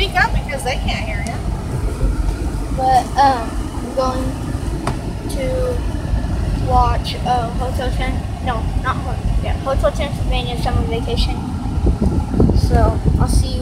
Speak up because they can't hear you. But um, I'm going to watch uh, Hotel Trans. No, not Hotel. Yeah, Hotel Transylvania summer vacation. So I'll see you